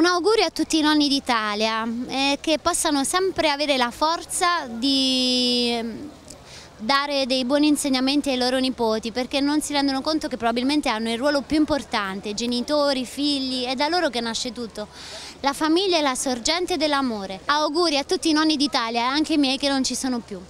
Un augurio a tutti i nonni d'Italia, eh, che possano sempre avere la forza di ehm, dare dei buoni insegnamenti ai loro nipoti perché non si rendono conto che probabilmente hanno il ruolo più importante, genitori, figli, è da loro che nasce tutto. La famiglia è la sorgente dell'amore. Auguri a tutti i nonni d'Italia anche i miei che non ci sono più.